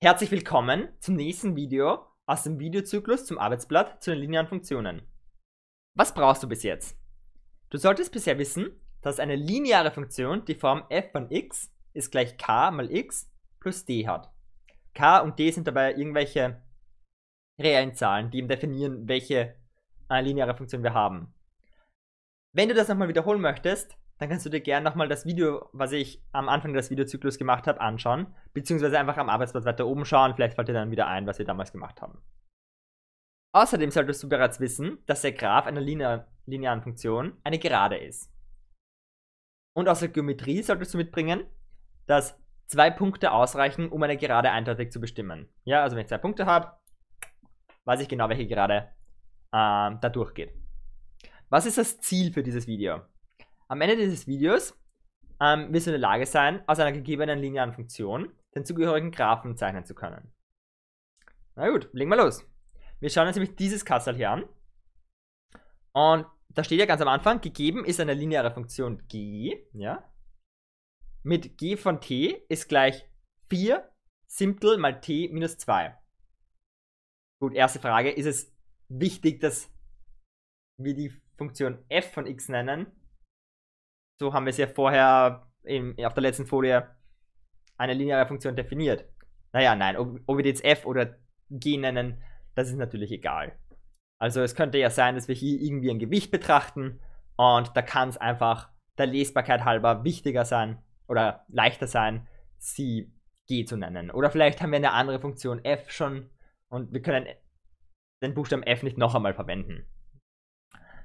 Herzlich willkommen zum nächsten Video aus dem Videozyklus zum Arbeitsblatt zu den linearen Funktionen. Was brauchst du bis jetzt? Du solltest bisher wissen, dass eine lineare Funktion die Form f von x ist gleich k mal x plus d hat. k und d sind dabei irgendwelche reellen Zahlen, die eben definieren, welche äh, lineare Funktion wir haben. Wenn du das nochmal wiederholen möchtest, dann kannst du dir gerne nochmal das Video, was ich am Anfang des Videozyklus gemacht habe, anschauen, beziehungsweise einfach am Arbeitsplatz weiter oben schauen, vielleicht fällt dir dann wieder ein, was wir damals gemacht haben. Außerdem solltest du bereits wissen, dass der Graph einer linearen Funktion eine Gerade ist. Und aus der Geometrie solltest du mitbringen, dass zwei Punkte ausreichen, um eine Gerade eindeutig zu bestimmen. Ja, also wenn ich zwei Punkte habe, weiß ich genau, welche Gerade äh, da durchgeht. Was ist das Ziel für dieses Video? Am Ende dieses Videos ähm, wirst du in der Lage sein, aus einer gegebenen linearen Funktion den zugehörigen Graphen zeichnen zu können. Na gut, legen wir los. Wir schauen uns nämlich dieses Kassel hier an. Und da steht ja ganz am Anfang, gegeben ist eine lineare Funktion g, ja, mit g von t ist gleich 4 Simtel mal t minus 2. Gut, erste Frage, ist es wichtig, dass wir die Funktion f von x nennen so haben wir es ja vorher in, auf der letzten Folie eine lineare Funktion definiert. Naja, nein, ob, ob wir die jetzt f oder g nennen, das ist natürlich egal. Also es könnte ja sein, dass wir hier irgendwie ein Gewicht betrachten und da kann es einfach der Lesbarkeit halber wichtiger sein oder leichter sein, sie g zu nennen. Oder vielleicht haben wir eine andere Funktion f schon und wir können den Buchstaben f nicht noch einmal verwenden.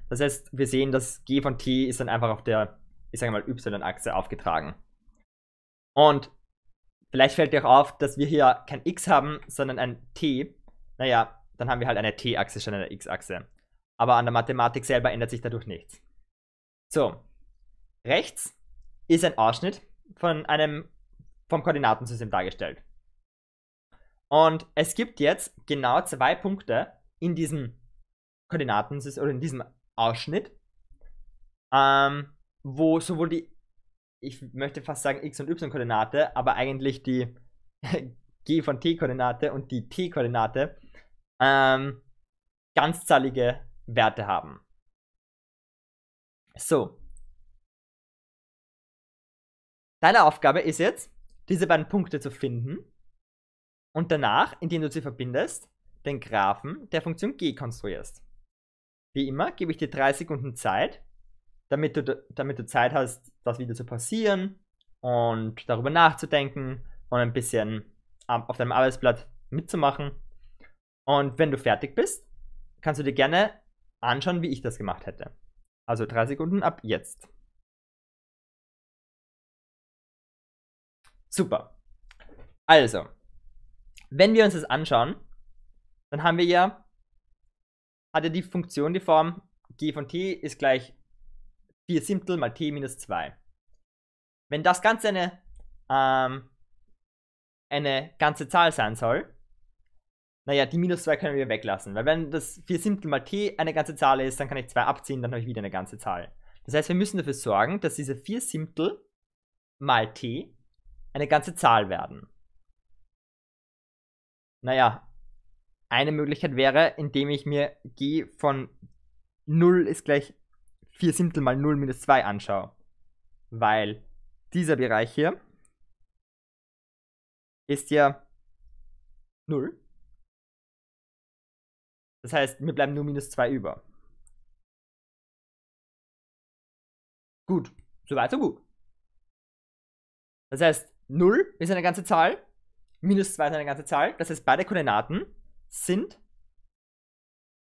Das heißt, wir sehen, dass g von t ist dann einfach auf der ich sage mal, y-Achse aufgetragen. Und vielleicht fällt dir auch auf, dass wir hier kein x haben, sondern ein t. Naja, dann haben wir halt eine t-Achse statt einer x-Achse. Aber an der Mathematik selber ändert sich dadurch nichts. So, rechts ist ein Ausschnitt von einem vom Koordinatensystem dargestellt. Und es gibt jetzt genau zwei Punkte in diesem Koordinatensystem oder in diesem Ausschnitt, ähm, wo sowohl die, ich möchte fast sagen x- und y-Koordinate, aber eigentlich die g von t-Koordinate und die t-Koordinate ähm, ganzzahlige Werte haben. So. Deine Aufgabe ist jetzt, diese beiden Punkte zu finden und danach, indem du sie verbindest, den Graphen der Funktion g konstruierst. Wie immer gebe ich dir drei Sekunden Zeit, damit du, damit du Zeit hast, das wieder zu passieren und darüber nachzudenken und ein bisschen auf deinem Arbeitsblatt mitzumachen. Und wenn du fertig bist, kannst du dir gerne anschauen, wie ich das gemacht hätte. Also drei Sekunden ab jetzt. Super. Also, wenn wir uns das anschauen, dann haben wir ja, hat ja die Funktion die Form g von t ist gleich 4 Siebtel mal t minus 2. Wenn das Ganze eine, ähm, eine ganze Zahl sein soll, naja, die minus 2 können wir weglassen. Weil wenn das 4 Siebtel mal t eine ganze Zahl ist, dann kann ich 2 abziehen, dann habe ich wieder eine ganze Zahl. Das heißt, wir müssen dafür sorgen, dass diese 4 Siebtel mal t eine ganze Zahl werden. Naja, eine Möglichkeit wäre, indem ich mir g von 0 ist gleich 4 Siebtel mal 0 minus 2 anschaue. Weil dieser Bereich hier ist ja 0. Das heißt, mir bleiben nur minus 2 über. Gut, soweit so gut. Das heißt, 0 ist eine ganze Zahl, minus 2 ist eine ganze Zahl. Das heißt, beide Koordinaten sind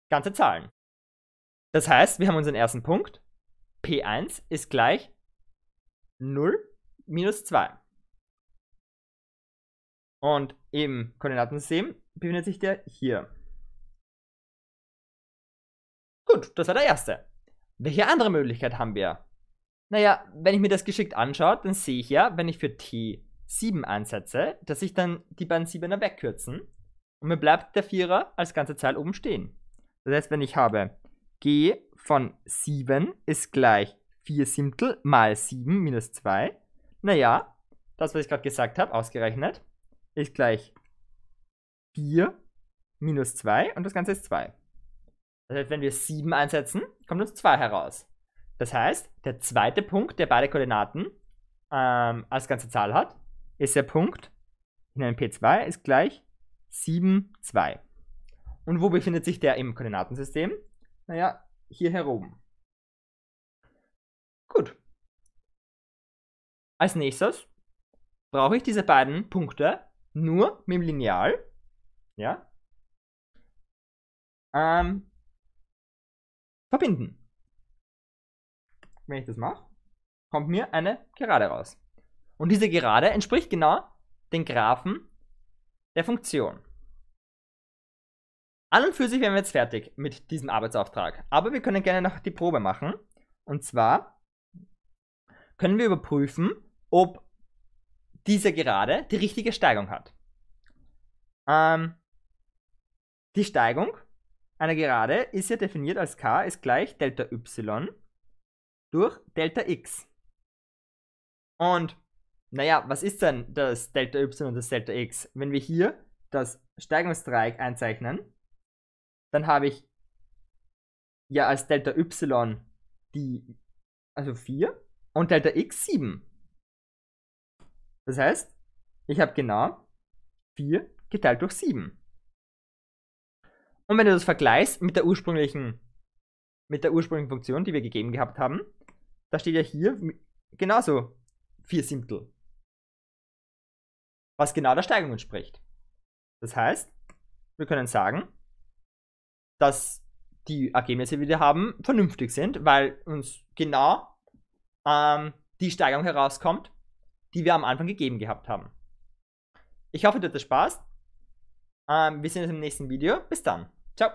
ganze Zahlen. Das heißt, wir haben unseren ersten Punkt. P1 ist gleich 0 minus 2. Und im Koordinatensystem befindet sich der hier. Gut, das war der erste. Welche andere Möglichkeit haben wir? Naja, wenn ich mir das geschickt anschaue, dann sehe ich ja, wenn ich für t 7 einsetze, dass sich dann die beiden 7er wegkürzen und mir bleibt der Vierer als ganze Zahl oben stehen. Das heißt, wenn ich habe g von 7 ist gleich 4 Siebtel mal 7 minus 2. Naja, das, was ich gerade gesagt habe, ausgerechnet, ist gleich 4 minus 2 und das Ganze ist 2. Das heißt, wenn wir 7 einsetzen, kommt uns 2 heraus. Das heißt, der zweite Punkt, der beide Koordinaten ähm, als ganze Zahl hat, ist der Punkt in einem P2 ist gleich 7, 2. Und wo befindet sich der im Koordinatensystem? Naja, hier herum. Gut. Als nächstes brauche ich diese beiden Punkte nur mit dem Lineal. Ja. Ähm, verbinden. Wenn ich das mache, kommt mir eine Gerade raus. Und diese Gerade entspricht genau den Graphen der Funktion. An und für sich wären wir jetzt fertig mit diesem Arbeitsauftrag. Aber wir können gerne noch die Probe machen. Und zwar können wir überprüfen, ob diese Gerade die richtige Steigung hat. Ähm, die Steigung einer Gerade ist ja definiert als k ist gleich Delta y durch Delta x. Und naja, was ist denn das Delta y und das Delta x? Wenn wir hier das Steigungsdreieck einzeichnen, dann habe ich ja als Delta y die, also 4 und Delta x 7. Das heißt, ich habe genau 4 geteilt durch 7. Und wenn du das vergleichst mit der ursprünglichen, mit der ursprünglichen Funktion, die wir gegeben gehabt haben, da steht ja hier genauso 4 Siebtel. Was genau der Steigung entspricht. Das heißt, wir können sagen, dass die Ergebnisse, die wir haben, vernünftig sind, weil uns genau ähm, die Steigerung herauskommt, die wir am Anfang gegeben gehabt haben. Ich hoffe, dir hat das Spaß. Ähm, wir sehen uns im nächsten Video. Bis dann. Ciao.